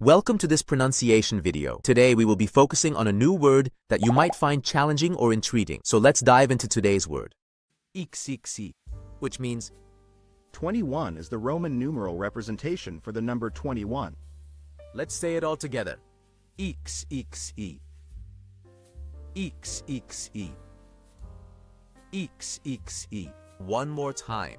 Welcome to this pronunciation video. Today we will be focusing on a new word that you might find challenging or intriguing. So let's dive into today's word. Ixixi, which means 21 is the Roman numeral representation for the number 21. Let's say it all together. Xxi. Xxi. Xxi. One more time.